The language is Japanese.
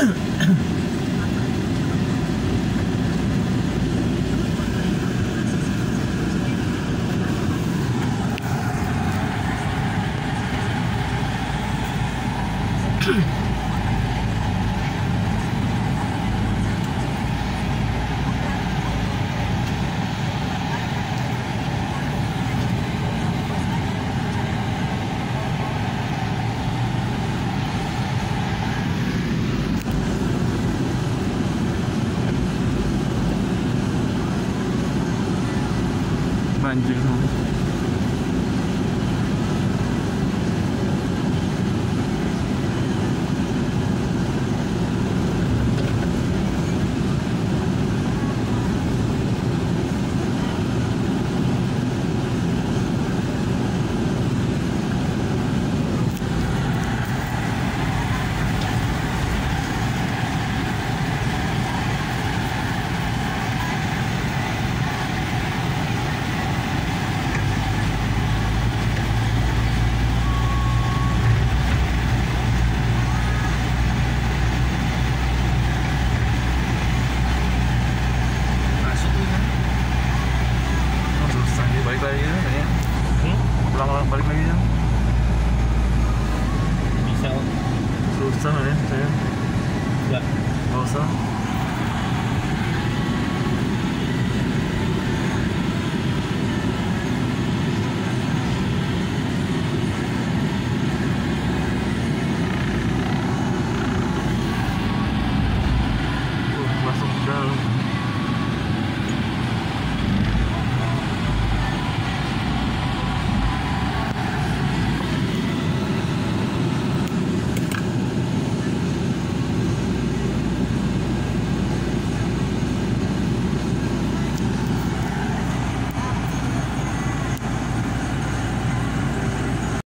banjir Ben. vida. Michao. Justamente. Ya. Goza.